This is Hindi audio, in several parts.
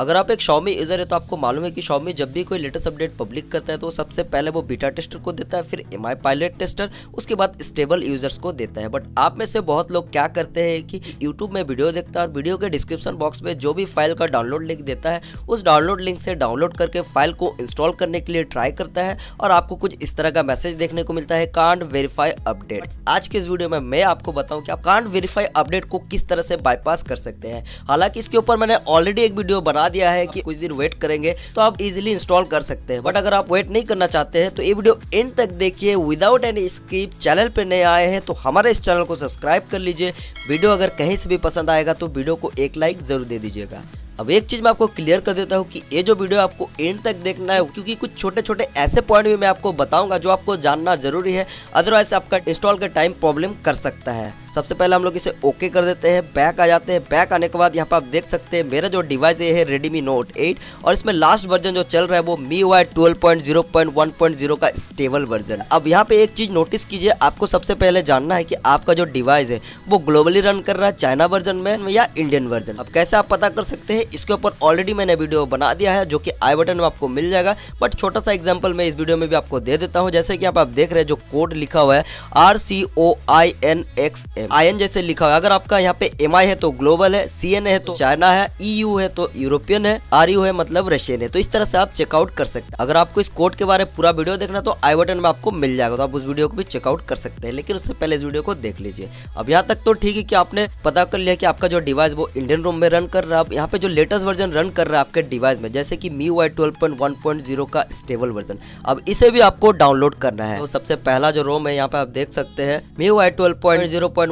अगर आप एक शॉमी यूज़र है तो आपको मालूम है कि शॉमी जब भी कोई लेटेस्ट अपडेट पब्लिक करता है तो सबसे पहले वो बीटा टेस्टर को देता है, फिर MI पायलट टेस्टर उसके बाद स्टेबल यूज़र्स को देता है। बट आप में से बहुत लोग क्या करते हैं कि यूट्यूब में वीडियो देखता है और वीडियो के डिस्क्रिप्शन बॉक्स में जो भी फ़ाइल का डाउनलोड लिंक देता है, उस डाउनलोड लिंक से डाउनलोड करके फ़ाइल को इंस्टॉल करने के लिए ट्राई करता है और आपको कुछ इस तरह का मैसेज देखने को मिलता है कांड वेरीफाई अपडेट आज के इस वीडियो में मैं आपको बताऊँ कि आप कांड वेरीफाई अपडेट को किस तरह से बाईपास कर सकते हैं। हालाँकि इसके ऊपर मैंने ऑलरेडी एक वीडियो बना दिया है कि कुछ दिन वेट करेंगे तो आप इजिली इंस्टॉल कर सकते हैं। बट अगर आप वेट नहीं करना चाहते हैं तो ये वीडियो एंड तक देखिए। विदाउट एनी स्किप चैनल पे नए आए हैं तो हमारे इस चैनल को सब्सक्राइब कर लीजिए। वीडियो अगर कहीं से भी पसंद आएगा तो वीडियो को एक लाइक ज़रूर दे दीजिएगा। अब एक चीज़ मैं आपको क्लियर कर देता हूँ कि ये जो वीडियो आपको एंड तक देखना है, क्योंकि कुछ छोटे छोटे ऐसे पॉइंट भी मैं आपको बताऊँगा, जो आपको जानना ज़रूरी है। अदरवाइज़ आपका इंस्टॉल का टाइम प्रॉब्लम कर सकता है। सबसे पहले हम लोग इसे ओके कर देते हैं बैक आ जाते हैं। बैक आने के बाद यहाँ पर आप देख सकते हैं मेरा जो डिवाइस ये है रेडमी नोट 8 और इसमें लास्ट वर्जन जो चल रहा है वो मी वाई ट्वेल्व का स्टेबल वर्जन अब यहाँ पे एक चीज़ नोटिस कीजिए आपको सबसे पहले जानना है कि आपका जो डिवाइस है वो ग्लोबली रन कर रहा है चाइना वर्जन में या इंडियन वर्जन अब कैसे आप पता कर सकते हैं इसके ऊपर ऑलरेडी मैंने वीडियो बना दिया है जो कि आई बटन में आपको मिल जाएगा। बट छोटा सा एग्ज़ाम्पल मैं इस वीडियो में भी आपको दे देता हूँ जैसे कि आप, आप देख रहे हैं जो कोड लिखा हुआ है R C O I N X M I N जैसे लिखा हुआ अगर आपका यहाँ पे एमआई है तो ग्लोबल है सीएन है तो चाइना है ईयू है तो यूरोपियन है आरयू है मतलब रशियन है। तो इस तरह से आप चेकआउट कर सकते हैं। अगर आपको इस कोड के बारे में पूरा वीडियो देखना तो आई बटन में आपको मिल जाएगा। तो आप उस वीडियो को भी चेकआउट कर सकते हैं। लेकिन उससे पहले इस वीडियो को देख लीजिए। अब यहाँ तक तो ठीक है कि आपने पता कर लिया कि आपका जो डिवाइस वो इंडियन रूम में रन कर रहा है। यहाँ पे जो लेटेस्ट वर्जन रन कर रहा है आपके डिवाइस में, जैसे कि मी वाई ट्वेल्व का स्टेबल वर्जन अब इसे भी आपको डाउनलोड करना है। तो सबसे पहला जो रोम है, यहाँ पे आप देख सकते हैं MIUI twelve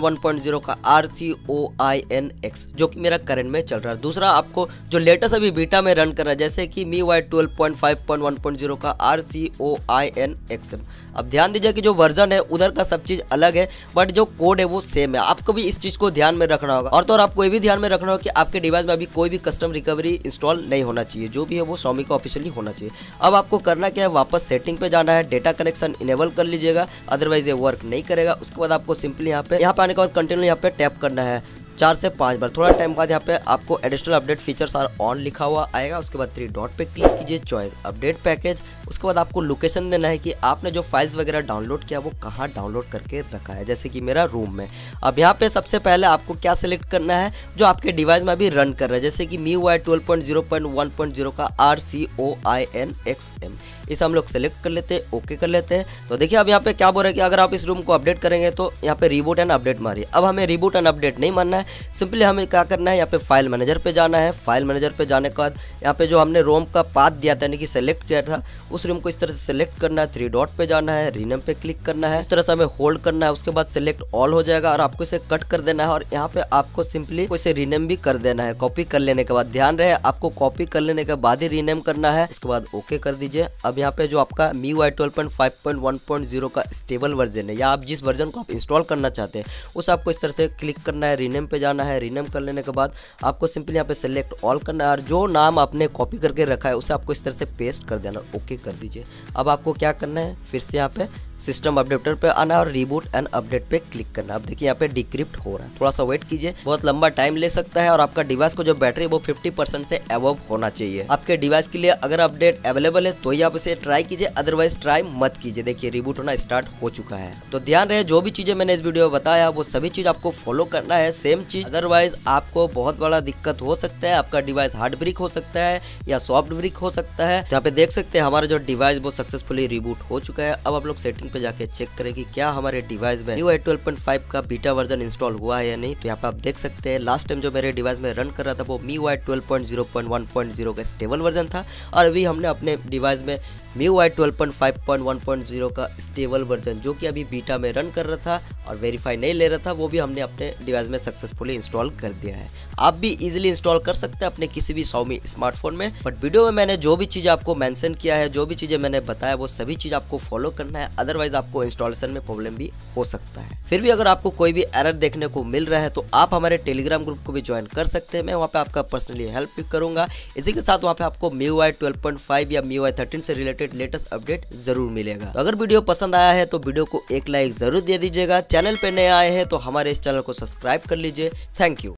point zero point one point zero का R C O I N X, जो कि मेरा करंट में चल रहा है। दूसरा, आपको जो लेटेस्ट अभी बीटा में रन कर रहा है, जैसे कि MIUI twelve point five point one point zero का R C O I N X. अब ध्यान दीजिए कि जो वर्जन है, उधर का सब चीज़ अलग है बट जो कोड है वो सेम है। आपको भी इस चीज़ को ध्यान में रखना होगा। और तो और आपको ये भी ध्यान में रखना होगा कि आपके डिवाइस में अभी कोई भी कस्टम रिकवरी इंस्टॉल नहीं होना चाहिए। जो भी है वो स्वामी का ऑफिशियली होना चाहिए। अब आपको करना क्या है, वापस सेटिंग पे जाना है। डेटा कनेक्शन इनेबल कर लीजिएगा अदरवाइज़ ये वर्क नहीं करेगा। उसके बाद आपको सिंपली यहाँ पे यहाँ पे आने के बाद कंटिन्यू यहाँ पे टैप करना है। चार से पाँच बार। थोड़ा टाइम बाद यहाँ पे आपको additional update features are on लिखा हुआ आएगा। उसके बाद थ्री डॉट पे क्लिक कीजिए चॉइस अपडेट पैकेज उसके बाद आपको लोकेशन देना है कि आपने जो फाइल्स वगैरह डाउनलोड किया, वो कहाँ डाउनलोड करके रखा है, जैसे कि मेरा रूम में। अब यहाँ पे सबसे पहले आपको क्या सिलेक्ट करना है, जो आपके डिवाइस में अभी रन कर रहा है, जैसे कि MIUI twelve point zero point one point zero का R C O I N X M इसे हम लोग सेलेक्ट कर लेते हैं ओके कर लेते हैं। तो देखिए, अब यहाँ पे क्या बोल रहा है कि अगर आप इस रूम को अपडेट करेंगे तो यहाँ पे रिबूट एंड अपडेट मारिए। अब हमें रिबूट एंड अपडेट नहीं मानना है सिंपली हमें क्या करना है, यहाँ पे फ़ाइल मैनेजर पे जाना है। फ़ाइल मैनेजर पे जाने के बाद यहाँ पे जो हमने रोम का पाथ दिया था, यानी कि सेलेक्ट किया था, उस रूम को इस तरह से सेलेक्ट करना है। थ्री डॉट पे जाना है रीनेम पे क्लिक करना है। इस तरह से हमें होल्ड करना है, उसके बाद सेलेक्ट ऑल हो जाएगा और आपको इसे कट कर देना है और यहाँ पे आपको सिंपली इसे रीनेम भी कर देना है। कॉपी कर लेने के बाद ध्यान रहे, आपको कॉपी कर लेने के बाद ही रीनेम करना है। उसके बाद ओके कर दीजिए। अब यहाँ पे जो आपका मी वाई का स्टेबल वर्जन है, या आप जिस वर्जन को आप इंस्टॉल करना चाहते हैं, उस आपको इस तरह से क्लिक करना है रीनेम पे जाना है रिनेम कर लेने के बाद आपको सिंपली यहाँ पे सेलेक्ट ऑल करना है और जो नाम आपने कॉपी करके रखा है, उसे आपको इस तरह से पेस्ट कर देना। ओके कर दीजिए। अब आपको क्या करना है? फिर से यहाँ पे सिस्टम अपडेटर पे आना और रिबूट एंड अपडेट पे क्लिक करना। अब देखिए यहाँ पे डिक्रिप्ट हो रहा है। थोड़ा सा वेट कीजिए। बहुत लंबा टाइम ले सकता है और आपका डिवाइस को जो बैटरी वो 50 परसेंट से अबव होना चाहिए। आपके डिवाइस के लिए अगर अपडेट अवेलेबल है तो ही आप इसे ट्राई कीजिए। अदरवाइज़ ट्राई मत कीजिए। देखिए रिबूट होना स्टार्ट हो चुका है। तो ध्यान रहे, जो भी चीज़ें मैंने इस वीडियो में बताया, वो सभी चीज़ आपको फॉलो करना है। सेम चीज़ अदरवाइज़ आपको बहुत बड़ा दिक्कत हो सकता है। आपका डिवाइस हार्ड ब्रिक हो सकता है या सॉफ्ट ब्रिक हो सकता है। यहाँ पे देख सकते हैं, हमारा जो डिवाइस वो सक्सेसफुली रिबूट हो चुका है। अब आप लोग सेटिंग पे जाके चेक करें कि क्या हमारे डिवाइस में यू आई का बीटा वर्जन इंस्टॉल हुआ है या नहीं। तो यहाँ पे आप देख सकते हैं लास्ट टाइम जो मेरे डिवाइस में रन कर रहा था, वो मी वाई ट्वेल्व का स्टेबल वर्जन था और अभी हमने अपने डिवाइस में मी वाई ट्वेल्व का स्टेबल वर्जन जो कि अभी बीटा में रन कर रहा था और वेरीफाई नहीं ले रहा था, वो भी हमने अपने डिवाइस में सक्सेसफुली इंस्टॉल कर दिया है। आप भी इजिली इंस्टॉल कर सकते हैं अपने किसी भी सौमी स्मार्टफ़ोन में बट वीडियो में मैंने जो भी चीज़ आपको मेंशन किया है, जो भी चीज़ें मैंने बताया, वो सभी चीज़ आपको फॉलो करना है। अदरवाइज़ आपको इंस्टॉलेशन में प्रॉब्लम भी हो सकता है। फिर भी अगर आपको कोई भी एरर देखने को मिल रहा है तो आप हमारे टेलीग्राम ग्रुप को भी ज्वाइन कर सकते हैं। मैं वहाँ पे आपका पर्सनली हेल्प भी करूँगा। इसी के साथ वहाँ पे आपको मी वाई या मी वाई से रिलेटेड लेटेस्ट अपडेट ज़रूर मिलेगा। तो अगर वीडियो पसंद आया है तो वीडियो को एक लाइक ज़रूर दे दीजिएगा। चैनल पे नए आए हैं तो हमारे इस चैनल को सब्सक्राइब कर लीजिए। Thank you